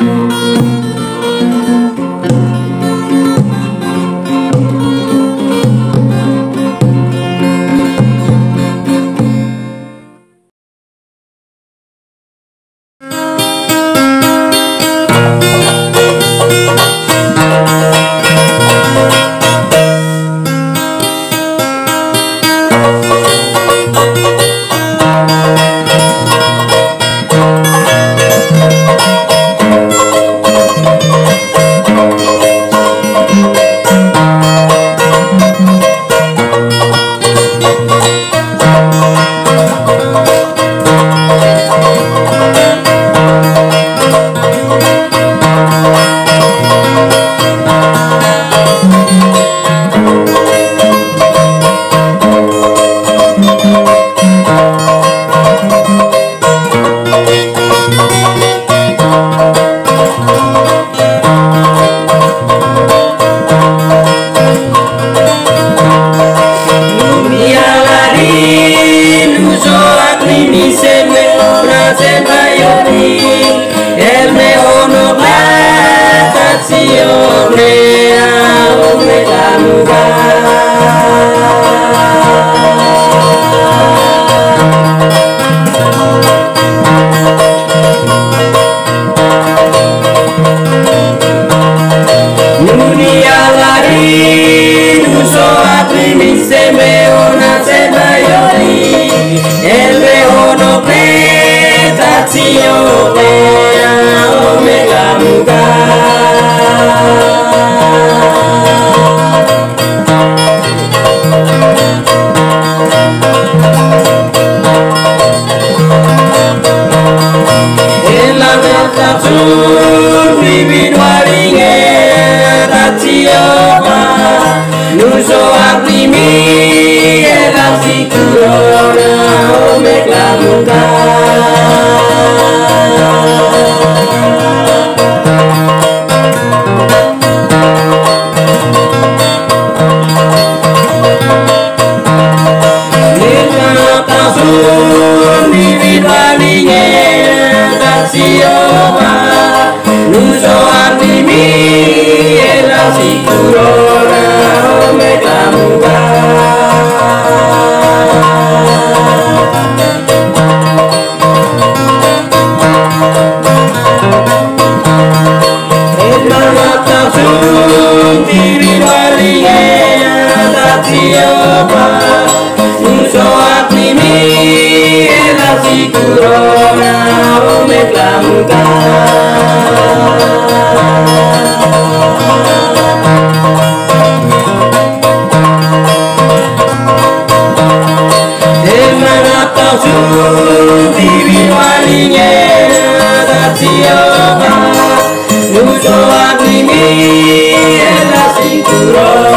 Música yoni elme ono batati omea ometamuga Azul, bibi duaringe ratioa Nuso aprimi e raticulona Omec la Azul, bibi duaringe ratioa Uso atimi la sikurona ometamuga Uso atimi la sikurona Jehová, uso a mí en la cintura.